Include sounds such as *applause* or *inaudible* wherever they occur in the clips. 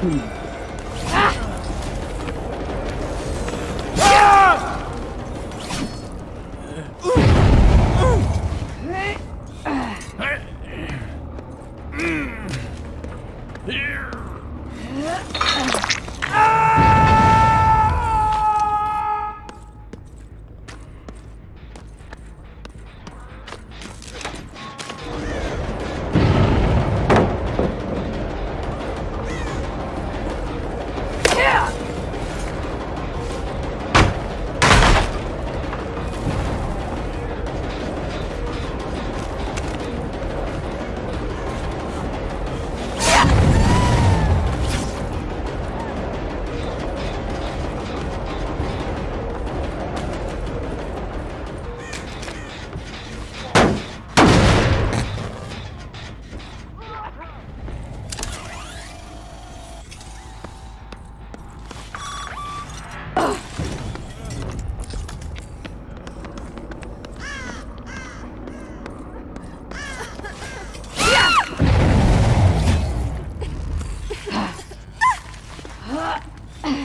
Hmm. Hmm.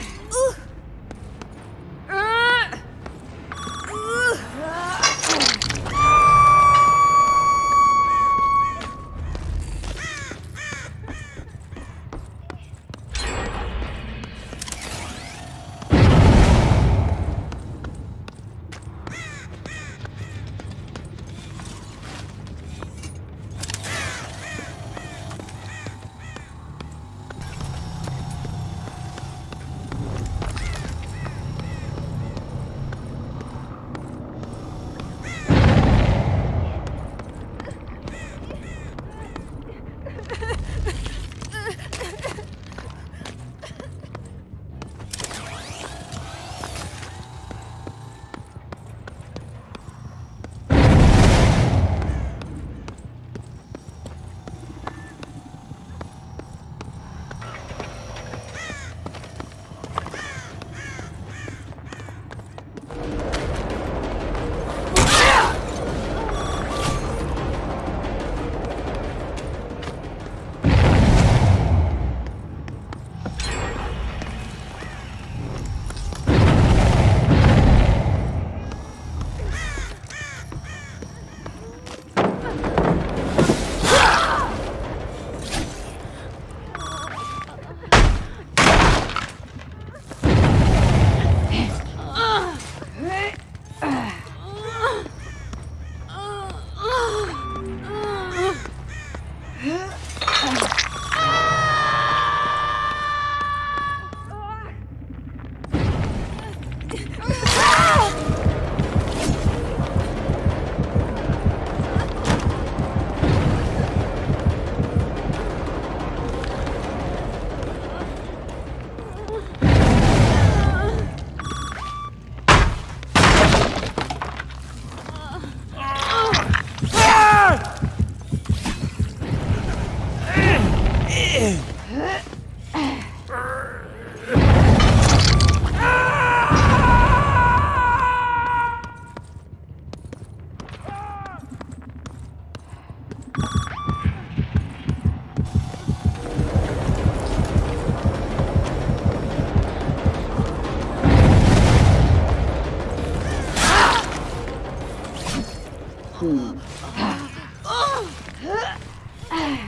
Huh? *laughs*